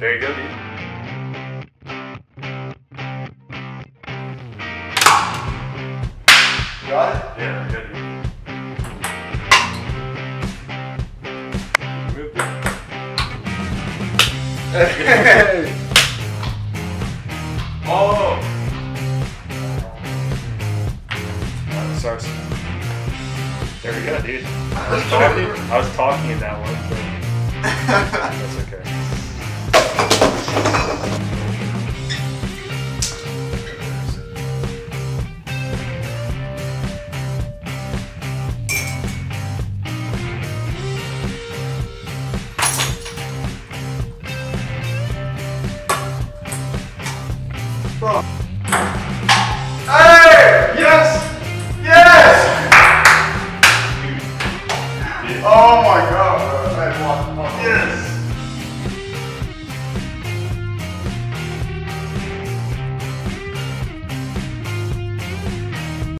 There you go, dude. Got it? Yeah, dude. Move it. Oh! Uh, sorry. There we go, dude. I was talking, I was talking in that one, but that's okay. Hey! Yes! Yes! Dude. Oh my god. bro. Hey, walk, walk. Yes!